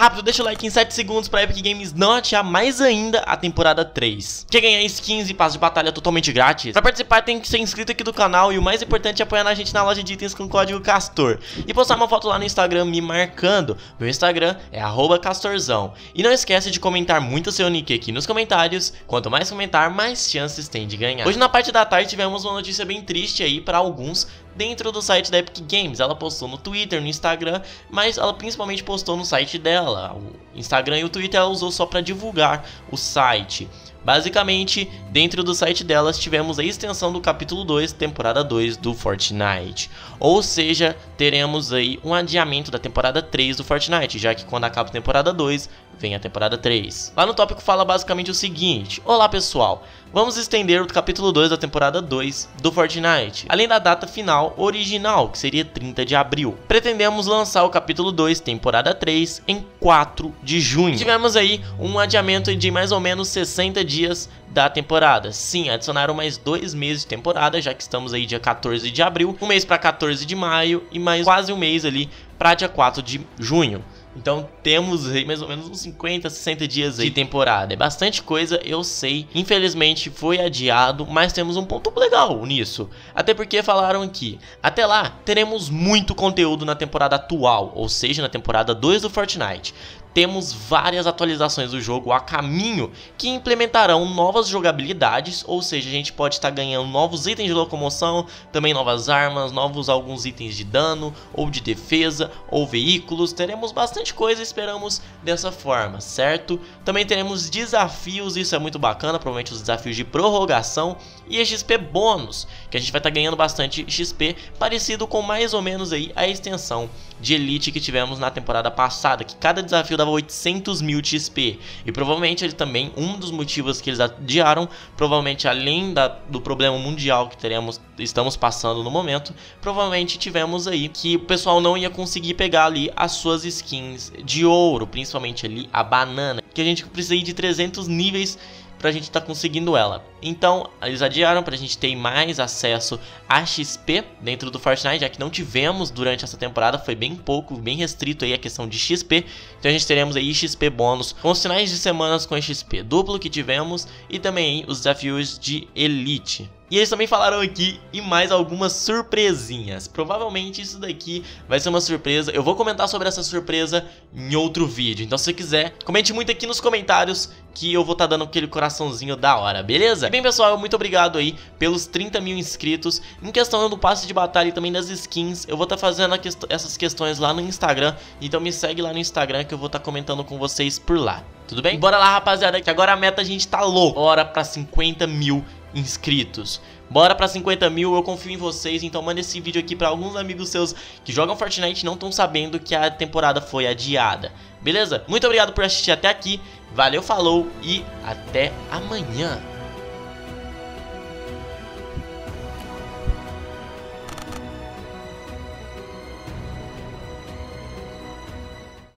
Rápido, deixa o like em 7 segundos pra Epic Games não atiar mais ainda a temporada 3. Quer ganhar skins e passos de batalha totalmente grátis? Pra participar tem que ser inscrito aqui do canal e o mais importante é apoiar a gente na loja de itens com o código CASTOR. E postar uma foto lá no Instagram me marcando. Meu Instagram é castorzão. E não esquece de comentar muito seu nick aqui nos comentários. Quanto mais comentar, mais chances tem de ganhar. Hoje na parte da tarde tivemos uma notícia bem triste aí para alguns dentro do site da Epic Games. Ela postou no Twitter, no Instagram, mas ela principalmente postou no site dela. O Instagram e o Twitter ela usou só para divulgar o site. Basicamente, dentro do site delas tivemos a extensão do capítulo 2, temporada 2 do Fortnite. Ou seja, teremos aí um adiamento da temporada 3 do Fortnite, já que quando acaba a temporada 2, vem a temporada 3. Lá no tópico fala basicamente o seguinte: Olá pessoal, vamos estender o capítulo 2 da temporada 2 do Fortnite, além da data final original, que seria 30 de abril. Pretendemos lançar o capítulo 2, temporada 3, em 4 de junho. Tivemos aí um adiamento de mais ou menos 60 dias da temporada. Sim, adicionaram mais dois meses de temporada, já que estamos aí dia 14 de abril, um mês para 14 de maio e mais quase um mês ali para dia 4 de junho. Então temos aí mais ou menos uns 50, 60 dias de temporada. É bastante coisa, eu sei. Infelizmente foi adiado, mas temos um ponto legal nisso. Até porque falaram que até lá teremos muito conteúdo na temporada atual, ou seja, na temporada 2 do Fortnite temos várias atualizações do jogo a caminho que implementarão novas jogabilidades, ou seja, a gente pode estar ganhando novos itens de locomoção, também novas armas, novos alguns itens de dano ou de defesa ou veículos. Teremos bastante coisa, esperamos dessa forma, certo? Também teremos desafios, isso é muito bacana, provavelmente os desafios de prorrogação e XP bônus, que a gente vai estar ganhando bastante XP, parecido com mais ou menos aí a extensão de Elite que tivemos na temporada passada, que cada desafio dava 800 mil XP. E provavelmente ele também, um dos motivos que eles adiaram, provavelmente além da, do problema mundial que teremos, estamos passando no momento, provavelmente tivemos aí que o pessoal não ia conseguir pegar ali as suas skins de ouro, principalmente ali a banana, que a gente precisa ir de 300 níveis pra gente estar tá conseguindo ela. Então, eles adiaram pra gente ter mais acesso a XP dentro do Fortnite, já que não tivemos durante essa temporada, foi bem pouco, bem restrito aí a questão de XP. Então a gente teremos aí XP bônus com os finais de semanas com XP duplo que tivemos e também os desafios de Elite. E eles também falaram aqui e mais algumas surpresinhas. Provavelmente isso daqui vai ser uma surpresa. Eu vou comentar sobre essa surpresa em outro vídeo. Então se você quiser, comente muito aqui nos comentários que eu vou estar tá dando aquele coraçãozinho da hora, beleza? E bem pessoal, muito obrigado aí pelos 30 mil inscritos. Em questão do passe de batalha e também das skins, eu vou estar tá fazendo quest essas questões lá no Instagram. Então me segue lá no Instagram que eu vou estar tá comentando com vocês por lá. Tudo bem? Bora lá rapaziada, que agora a meta a gente tá louco. Bora pra 50 mil inscritos. Bora pra 50 mil, eu confio em vocês, então manda esse vídeo aqui pra alguns amigos seus que jogam Fortnite e não estão sabendo que a temporada foi adiada. Beleza? Muito obrigado por assistir até aqui, valeu, falou e até amanhã.